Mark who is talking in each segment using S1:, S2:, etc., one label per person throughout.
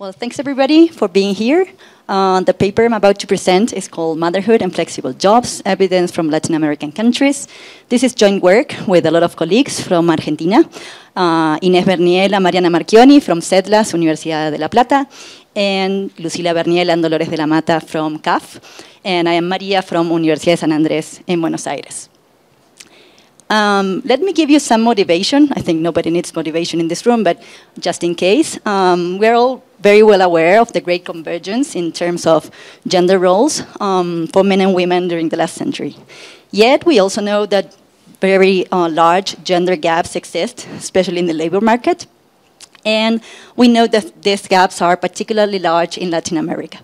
S1: Well, thanks everybody for being here. Uh, the paper I'm about to present is called Motherhood and Flexible Jobs, Evidence from Latin American Countries. This is joint work with a lot of colleagues from Argentina. Uh, Inés Berniell Mariana Marchionni from CEDLAS, Universidad de La Plata, and Lucila Berniell and Dolores de la Mata from CAF. And I am Maria from Universidad de San Andrés in Buenos Aires. Um, let me give you some motivation. I think nobody needs motivation in this room, but just in case. Um, we're all very well aware of the great convergence in terms of gender roles um, for men and women during the last century. Yet, we also know that very uh, large gender gaps exist, especially in the labor market. And we know that these gaps are particularly large in Latin America.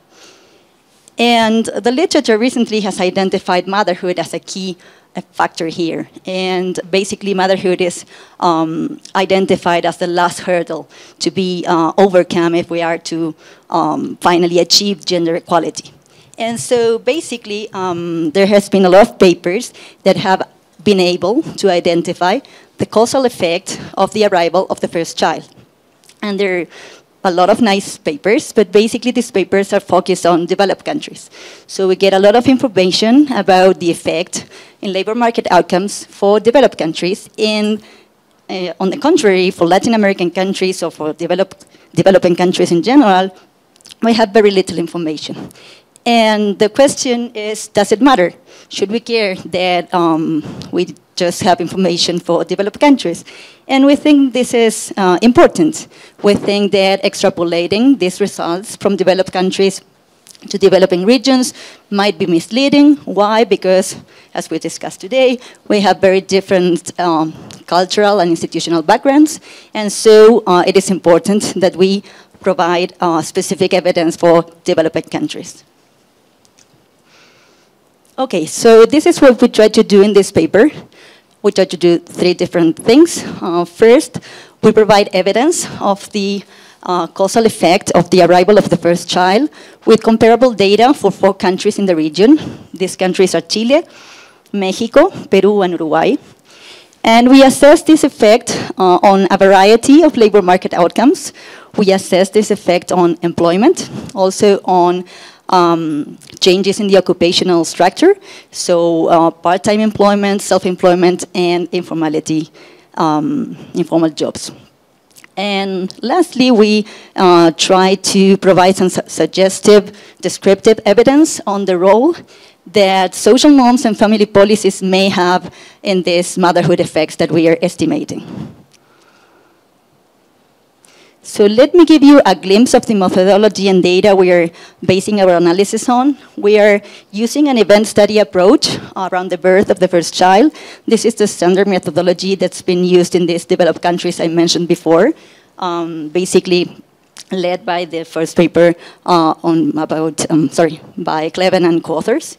S1: And the literature recently has identified motherhood as a key factor here. And basically, motherhood is um, identified as the last hurdle to be uh, overcome if we are to um, finally achieve gender equality. And so basically, um, there has been a lot of papers that have been able to identify the causal effect of the arrival of the first child. And there a lot of nice papers, but basically these papers are focused on developed countries. So we get a lot of information about the effect in labor market outcomes for developed countries. And uh, on the contrary, for Latin American countries or for developed, developing countries in general, we have very little information. And the question is, does it matter? Should we care that um, we just have information for developed countries? And we think this is uh, important. We think that extrapolating these results from developed countries to developing regions might be misleading. Why? Because, as we discussed today, we have very different um, cultural and institutional backgrounds, and so uh, it is important that we provide uh, specific evidence for developing countries. Okay, so this is what we try to do in this paper. We try to do three different things. Uh, first, we provide evidence of the uh, causal effect of the arrival of the first child with comparable data for four countries in the region. These countries are Chile, Mexico, Peru, and Uruguay. And we assess this effect uh, on a variety of labor market outcomes. We assess this effect on employment, also on um, changes in the occupational structure, so uh, part-time employment, self-employment, and informality, um, informal jobs. And lastly, we uh, try to provide some su suggestive, descriptive evidence on the role that social norms and family policies may have in these motherhood effects that we are estimating. So let me give you a glimpse of the methodology and data we are basing our analysis on. We are using an event study approach around the birth of the first child. This is the standard methodology that's been used in these developed countries I mentioned before. Um, basically, led by the first paper uh, on about, um, sorry, by Kleven and co-authors.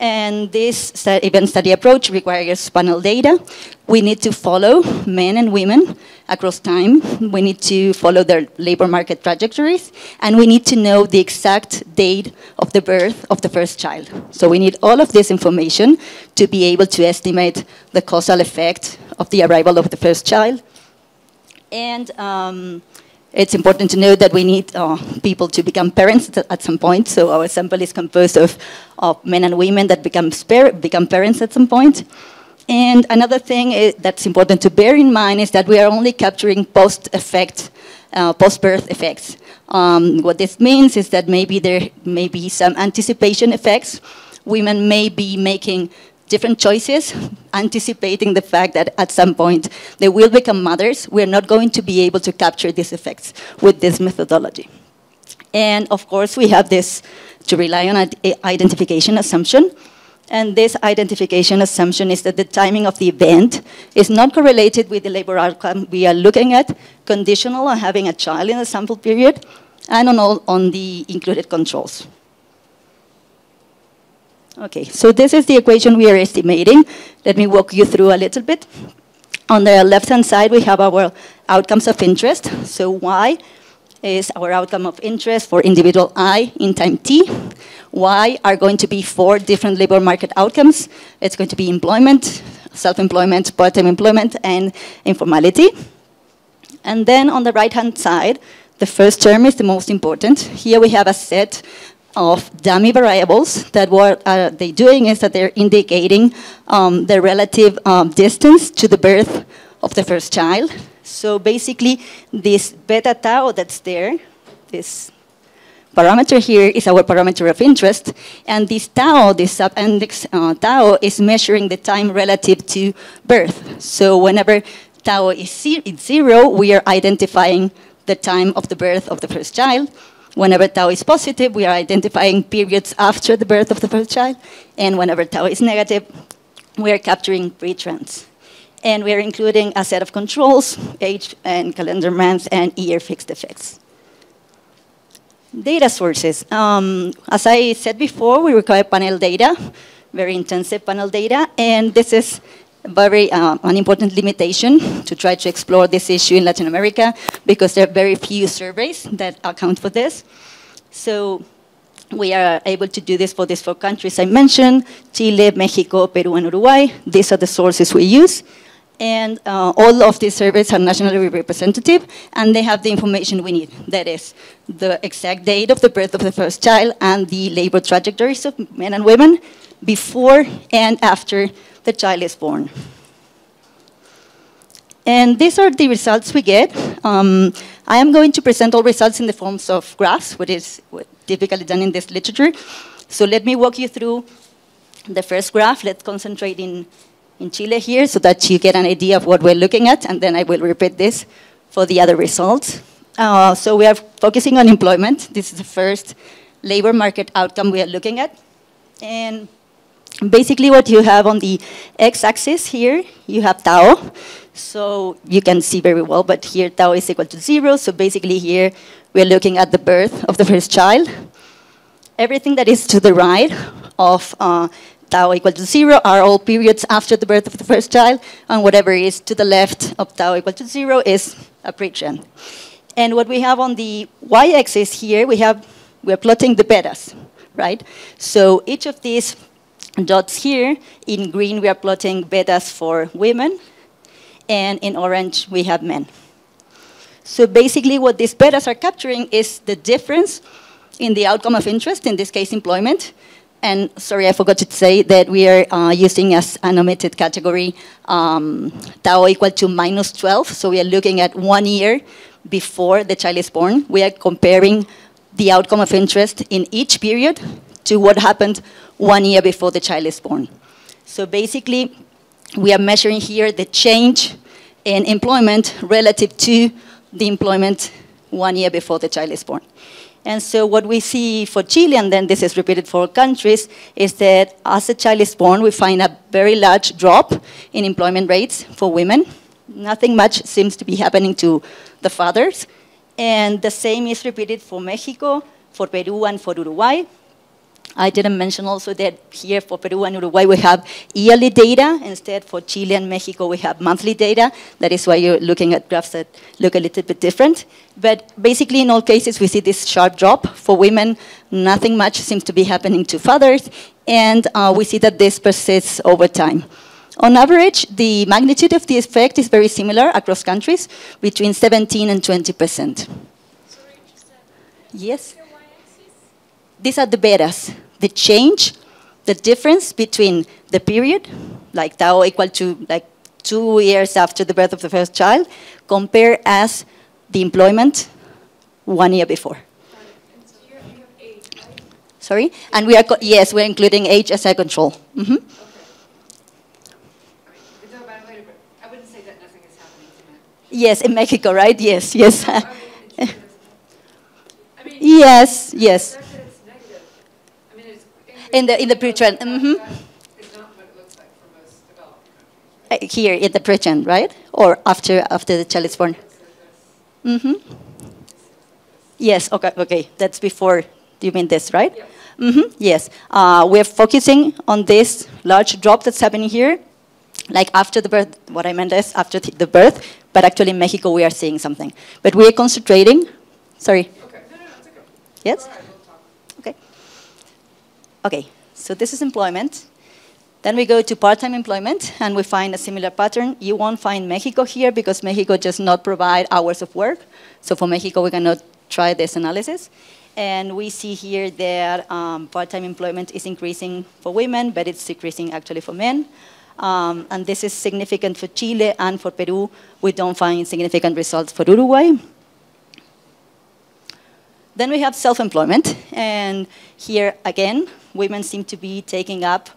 S1: And this event study approach requires panel data. We need to follow men and women across time. We need to follow their labor market trajectories. And we need to know the exact date of the birth of the first child. So we need all of this information to be able to estimate the causal effect of the arrival of the first child. And um, it's important to know that we need uh, people to become parents at some point. So our sample is composed of, of men and women that become, become parents at some point. And another thing is, that's important to bear in mind is that we are only capturing post-effect, uh, post-birth effects. Um, what this means is that maybe there may be some anticipation effects. Women may be making different choices, anticipating the fact that at some point they will become mothers, we're not going to be able to capture these effects with this methodology. And of course, we have this to rely on identification assumption. And this identification assumption is that the timing of the event is not correlated with the labor outcome we are looking at, conditional on having a child in the sample period, and on, all, on the included controls. Okay, so this is the equation we are estimating. Let me walk you through a little bit. On the left-hand side, we have our outcomes of interest. So Y is our outcome of interest for individual I in time t. Y are going to be four different labor market outcomes. It's going to be employment, self-employment, part-time employment, and informality. And then on the right-hand side, The first term is the most important. Here we have a set of dummy variables that what uh, they're doing is that they're indicating um, the relative um, distance to the birth of the first child. So basically, this beta tau that's there, this parameter here is our parameter of interest, and this tau, this subindex uh, tau, is measuring the time relative to birth. So whenever tau is zero, we are identifying the time of the birth of the first child. Whenever tau is positive, we are identifying periods after the birth of the first child. And whenever tau is negative, we are capturing pretrends. And we are including a set of controls, age and calendar month and year fixed effects. Data sources. Um, as I said before, we require panel data, very intensive panel data, and this is very uh, an important limitation to try to explore this issue in Latin America because there are very few surveys that account for this. So we are able to do this for these four countries I mentioned, Chile, Mexico, Peru, and Uruguay. These are the sources we use. And uh, all of these surveys are nationally representative, and they have the information we need. That is, the exact date of the birth of the first child and the labor trajectories of men and women before and after the child is born. And these are the results we get. Um, I am going to present all results in the forms of graphs, which is typically done in this literature. So let me walk you through the first graph. Let's concentrate in, in Chile here so that you get an idea of what we're looking at, and then I will repeat this for the other results. Uh, so we are focusing on employment. This is the first labor market outcome we are looking at. And Basically what you have on the x-axis here, you have tau. So you can see very well, but here tau is equal to zero. So basically here we're looking at the birth of the first child. Everything that is to the right of uh, tau equal to zero are all periods after the birth of the first child, and whatever is to the left of tau equal to zero is a pretrend. And what we have on the y-axis here, we have, we're plotting the betas, right? So each of these dots here. In green, we are plotting betas for women, and in orange, we have men. So basically, what these betas are capturing is the difference in the outcome of interest, in this case, employment. And sorry, I forgot to say that we are uh, using as an omitted category um, tau equal to minus 12. So we are looking at one year before the child is born. We are comparing the outcome of interest in each period to what happened one year before the child is born. So basically, we are measuring here the change in employment relative to the employment one year before the child is born. And so what we see for Chile, and then this is repeated for all countries, is that as the child is born, we find a very large drop in employment rates for women. Nothing much seems to be happening to the fathers. And the same is repeated for Mexico, for Peru, and for Uruguay. I didn't mention also that here for Peru and Uruguay we have yearly data. Instead for Chile and Mexico we have monthly data. That is why you're looking at graphs that look a little bit different. But basically in all cases we see this sharp drop. For women, nothing much seems to be happening to fathers. And uh, we see that this persists over time. On average, the magnitude of the effect is very similar across countries, between 17 and 20 percent. Yes? These are the betas the change, the difference between the period, like tau equal to like two years after the birth of the first child, compare as the employment one year before. Sorry, and we are yes, we're including age as a control. Mm -hmm. Yes, in Mexico, right? Yes, yes. yes, yes in the in the pre-trend. Mm -hmm. Here in the pre-trend, right? Or after after the child is born. Mm -hmm. Yes. Okay. Okay. That's before. You mean this, right? Yeah. Mm -hmm. Yes. Uh, we're focusing on this large drop that's happening here, like after the birth. What I meant is after the birth, but actually in Mexico we are seeing something. But we are concentrating. Sorry. Okay. No, no, no, okay. Yes. Okay, so this is employment. Then we go to part-time employment, and we find a similar pattern. You won't find Mexico here because Mexico does not provide hours of work. So for Mexico, we cannot try this analysis. And we see here that um, part-time employment is increasing for women, but it's decreasing actually for men. Um, and this is significant for Chile and for Peru. We don't find significant results for Uruguay. Then we have self-employment, and here again, women seem to be taking up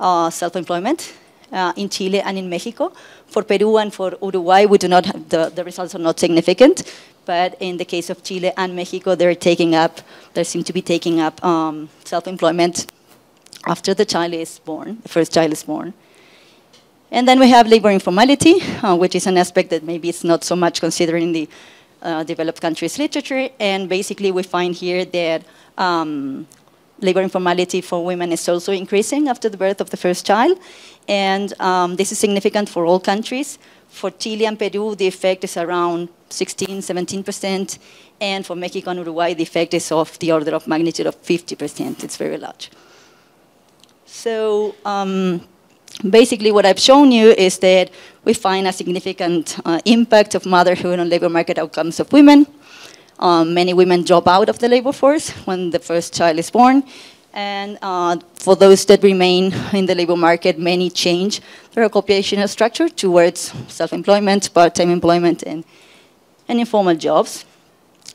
S1: uh, self-employment uh, in Chile and in Mexico. For Peru and for Uruguay, we do not have the, the results are not significant, but in the case of Chile and Mexico, they're taking up, they seem to be taking up um, self-employment after the child is born, the first child is born. And then we have labor informality, uh, which is an aspect that maybe it's not so much considered in the uh, developed countries literature. And basically we find here that um, labor informality for women is also increasing after the birth of the first child. And um, this is significant for all countries. For Chile and Peru, the effect is around 16, 17%. And for Mexico and Uruguay, the effect is of the order of magnitude of 50%. It's very large. So um, basically what I've shown you is that we find a significant uh, impact of motherhood on labor market outcomes of women. Um, many women drop out of the labor force when the first child is born. And uh, for those that remain in the labor market, many change their occupational structure towards self-employment, part-time employment, and, and informal jobs.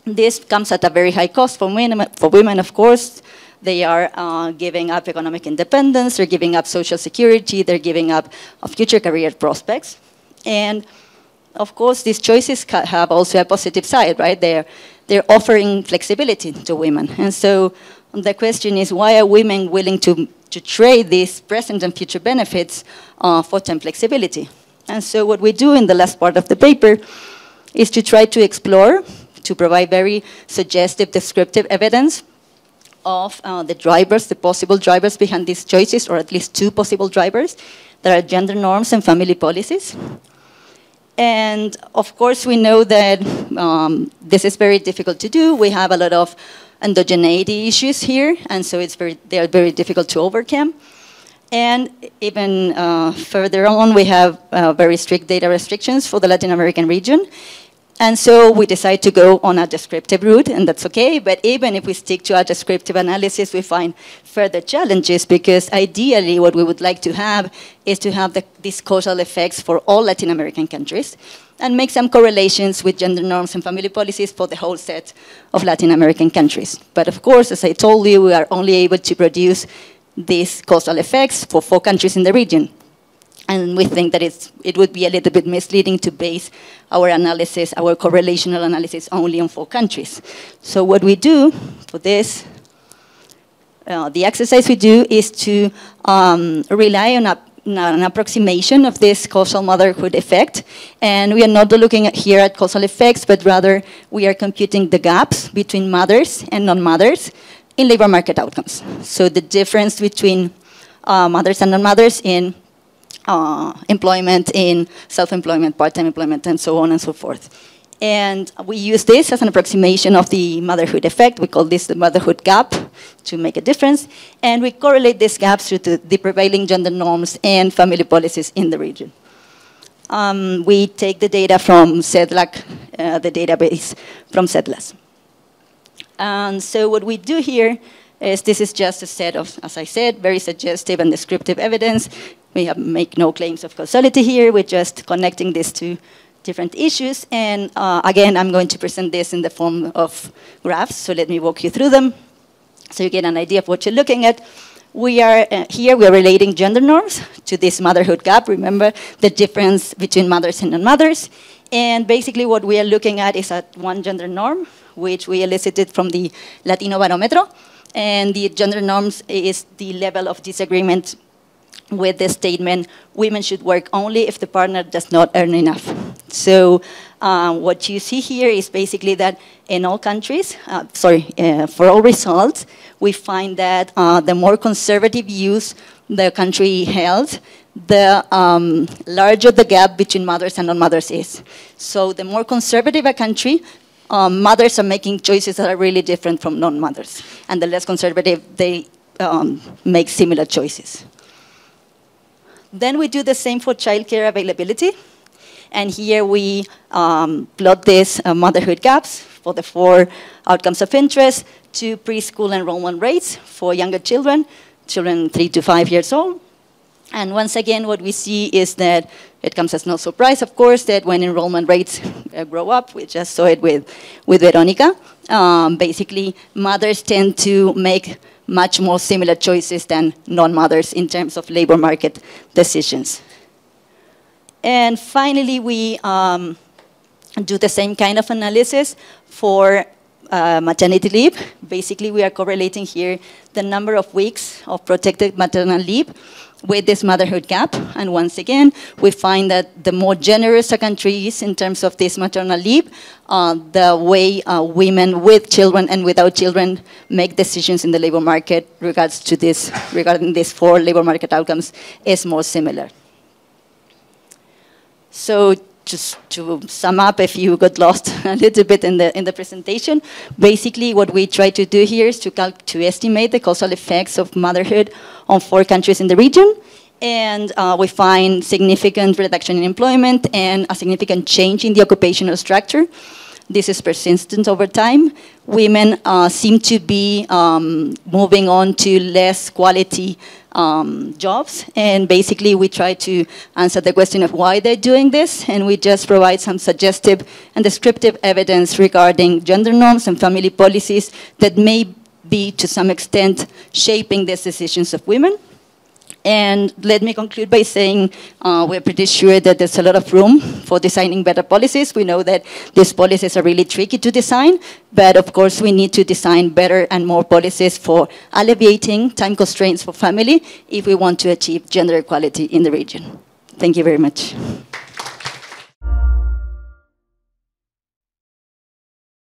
S1: This comes at a very high cost for women, for women of course. They are uh, giving up economic independence, they're giving up social security, they're giving up future career prospects. And of course, these choices have also a positive side, right? They're, they're offering flexibility to women. And so the question is, why are women willing to, to trade these present and future benefits uh, for time flexibility? And so what we do in the last part of the paper is to try to explore, to provide very suggestive, descriptive evidence of uh, the drivers, the possible drivers behind these choices, or at least two possible drivers. There are gender norms and family policies. And of course, we know that um, this is very difficult to do. We have a lot of endogeneity issues here, and so it's very, they are very difficult to overcome. And even uh, further on, we have uh, very strict data restrictions for the Latin American region. And so we decide to go on a descriptive route, and that's okay. But even if we stick to our descriptive analysis, we find further challenges because ideally what we would like to have is to have the, these causal effects for all Latin American countries and make some correlations with gender norms and family policies for the whole set of Latin American countries. But of course, as I told you, we are only able to produce these causal effects for four countries in the region. And we think that it's, it would be a little bit misleading to base our analysis, our correlational analysis, only on four countries. So what we do for this, uh, the exercise we do is to um, rely on a, an approximation of this causal motherhood effect. And we are not looking at here at causal effects, but rather we are computing the gaps between mothers and non-mothers in labor market outcomes. So the difference between uh, mothers and non-mothers in uh, employment in self-employment, part-time employment, and so on and so forth. And we use this as an approximation of the motherhood effect. We call this the motherhood gap to make a difference. And we correlate these gaps to the prevailing gender norms and family policies in the region. Um, we take the data from SEDLAC, uh, the database from CEDLAS. And so what we do here is this is just a set of, as I said, very suggestive and descriptive evidence we have, make no claims of causality here. We're just connecting these two different issues. And uh, again, I'm going to present this in the form of graphs. So let me walk you through them so you get an idea of what you're looking at. We are uh, here, we are relating gender norms to this motherhood gap. Remember the difference between mothers and non-mothers. And basically what we are looking at is at one gender norm, which we elicited from the Latinobarómetro. And the gender norms is the level of disagreement with the statement, women should work only if the partner does not earn enough. So uh, what you see here is basically that in all countries, uh, sorry, uh, for all results, we find that uh, the more conservative views the country held, the um, larger the gap between mothers and non-mothers is. So the more conservative a country, um, mothers are making choices that are really different from non-mothers. And the less conservative, they um, make similar choices. Then we do the same for childcare availability. And here we um, plot these uh, motherhood gaps for the four outcomes of interest to preschool enrollment rates for younger children, children three to five years old. And once again, what we see is that it comes as no surprise, of course, that when enrollment rates uh, grow up, we just saw it with, with Veronica, um, basically mothers tend to make much more similar choices than non-mothers in terms of labor market decisions. And finally, we um, do the same kind of analysis for uh, maternity leave. Basically, we are correlating here the number of weeks of protected maternal leave with this motherhood gap. And once again, we find that the more generous a country is in terms of this maternal leave, uh, the way uh, women with children and without children make decisions in the labor market regards to this, regarding these four labor market outcomes is more similar. So just to sum up, if you got lost a little bit in the in the presentation, basically what we try to do here is to to estimate the causal effects of motherhood on four countries in the region, and uh, we find significant reduction in employment and a significant change in the occupational structure. This is persistent over time. Women uh, seem to be um, moving on to less quality um, jobs. And basically, we try to answer the question of why they're doing this. And we just provide some suggestive and descriptive evidence regarding gender norms and family policies that may be, to some extent, shaping these decisions of women. And let me conclude by saying uh, we're pretty sure that there's a lot of room for designing better policies. We know that these policies are really tricky to design, but of course we need to design better and more policies for alleviating time constraints for family if we want to achieve gender equality in the region. Thank you very much.